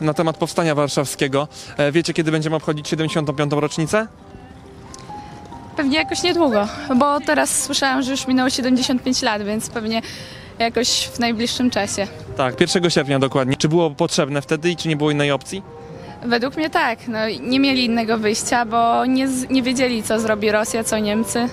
na temat Powstania Warszawskiego. E, Wiecie, kiedy będziemy obchodzić 75. rocznicę? Pewnie jakoś niedługo, bo teraz słyszałam, że już minęło 75 lat, więc pewnie jakoś w najbliższym czasie. Tak, 1 sierpnia dokładnie. Czy było potrzebne wtedy i czy nie było innej opcji? Według mnie tak, no, nie mieli innego wyjścia, bo nie, nie wiedzieli, co zrobi Rosja, co Niemcy,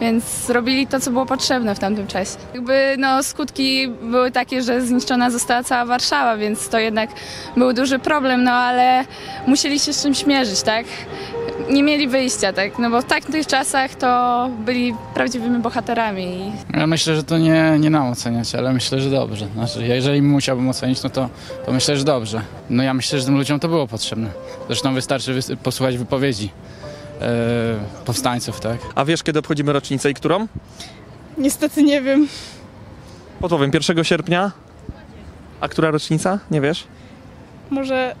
więc zrobili to, co było potrzebne w tamtym czasie. Jakby no, skutki były takie, że zniszczona została cała Warszawa, więc to jednak był duży problem, no ale musieli się z czymś mierzyć, tak? Nie mieli wyjścia, tak? No bo w takich czasach to byli prawdziwymi bohaterami i Ja myślę, że to nie, nie nam oceniać, ale myślę, że dobrze. Znaczy, jeżeli musiałbym ocenić, no to, to myślę, że dobrze. No ja myślę, że tym ludziom to było potrzebne. Zresztą wystarczy wys- posłuchać wypowiedzi e, powstańców, tak? A wiesz, kiedy obchodzimy rocznicę i którą? Niestety nie wiem. Podpowiem, 1 sierpnia. A która rocznica? Nie wiesz? Może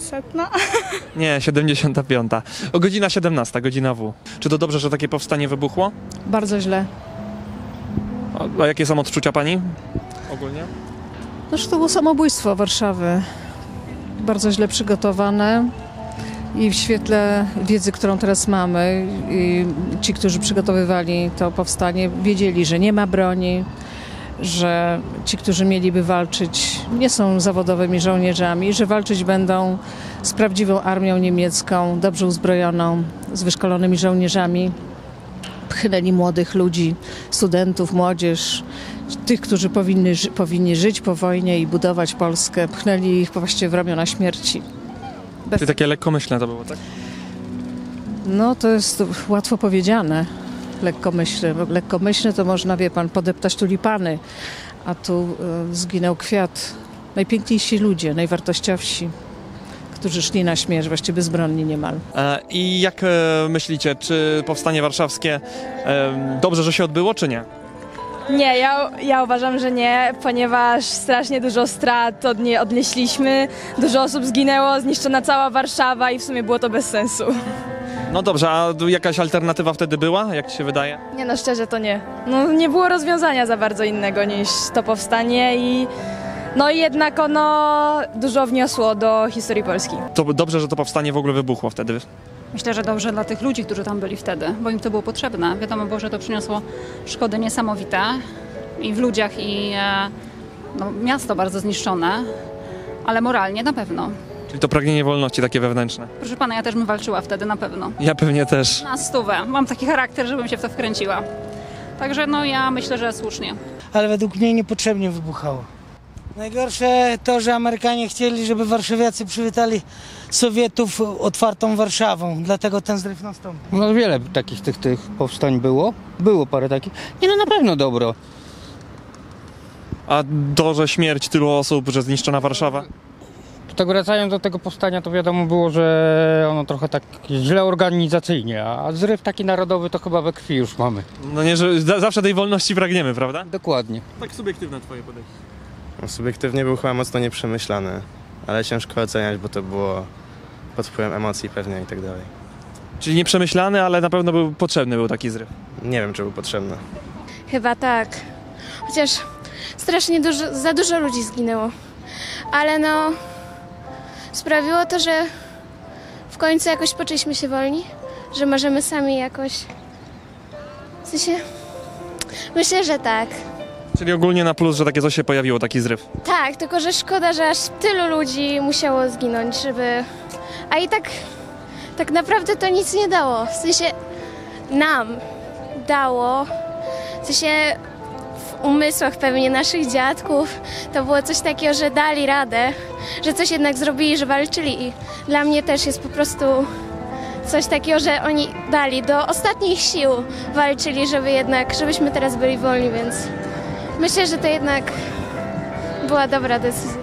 setna? Nie, 75. O godzina 17, godzina W. Czy to dobrze, że takie powstanie wybuchło? Bardzo źle. A, a jakie są odczucia pani? Ogólnie? No, że to było samobójstwo Warszawy. Bardzo źle przygotowane i w świetle wiedzy, którą teraz mamy, i ci, którzy przygotowywali to powstanie, wiedzieli, że nie ma broni, że ci, którzy mieliby walczyć, nie są zawodowymi żołnierzami, że walczyć będą z prawdziwą armią niemiecką, dobrze uzbrojoną, z wyszkolonymi żołnierzami. Pchnęli młodych ludzi, studentów, młodzież, tych, którzy powinni, ży- powinni żyć po wojnie i budować Polskę, pchnęli ich właściwie w ramiona śmierci. Bez... Czyli takie lekkomyślne to było, tak? No to jest łatwo powiedziane, lekkomyślne. Bo Lekkomyślne to można, wie pan, podeptać tulipany, a tu e, zginął kwiat. Najpiękniejsi ludzie, najwartościowsi, którzy szli na śmierć, właściwie bezbronni niemal. E, I jak e, myślicie, czy powstanie warszawskie e, dobrze, że się odbyło, czy nie? Nie, ja, ja uważam, że nie, ponieważ strasznie dużo strat od niej odnieśliśmy, dużo osób zginęło, zniszczona cała Warszawa i w sumie było to bez sensu. No dobrze, a jakaś alternatywa wtedy była, jak ci się wydaje? Nie no, szczerze to nie. No nie było rozwiązania za bardzo innego niż to powstanie i no i jednak ono dużo wniosło do historii Polski. To dobrze, że to powstanie w ogóle wybuchło wtedy. Myślę, że dobrze dla tych ludzi, którzy tam byli wtedy, bo im to było potrzebne. Wiadomo było, że to przyniosło szkody niesamowite i w ludziach, i e, no, miasto bardzo zniszczone, ale moralnie na pewno. Czyli to pragnienie wolności takie wewnętrzne. Proszę pana, ja też bym walczyła wtedy na pewno. Ja pewnie też. Na stówę. Mam taki charakter, żebym się w to wkręciła. Także no ja myślę, że słusznie. ale według mnie niepotrzebnie wybuchało. Najgorsze to, że Amerykanie chcieli, żeby warszawiacy przywitali Sowietów otwartą Warszawą, dlatego ten zryw nastąpił. No wiele takich tych, tych powstań było. Było parę takich. Nie no na pewno dobro. A to, że śmierć tylu osób, że zniszczona Warszawa? Tak wracając do tego powstania, to wiadomo było, że ono trochę tak źle organizacyjnie, a zryw taki narodowy to chyba we krwi już mamy. No nie, że za- zawsze tej wolności pragniemy, prawda? Dokładnie. Tak subiektywne twoje podejście. No, Subiektywnie był chyba mocno nieprzemyślany, ale ciężko oceniać, bo to było pod wpływem emocji pewnie i tak dalej. Czyli nieprzemyślany, ale na pewno był potrzebny był taki zryw. Nie wiem, czy był potrzebny. Chyba tak. Chociaż strasznie dużo, za dużo ludzi zginęło. Ale no, sprawiło to, że w końcu jakoś poczuliśmy się wolni, że możemy sami jakoś. W sensie. Myślę, że tak. Czyli ogólnie na plus, że takie coś się pojawiło, taki zryw. Tak, tylko że szkoda, że aż tylu ludzi musiało zginąć, żeby. A i tak. Tak naprawdę to nic nie dało. W sensie nam dało. W sensie umysłach pewnie naszych dziadków to było coś takiego, że dali radę, że coś jednak zrobili, że walczyli. I dla mnie też jest po prostu coś takiego, że oni dali do ostatnich sił walczyli, żeby jednak, żebyśmy teraz byli wolni, więc myślę, że to jednak była dobra decyzja.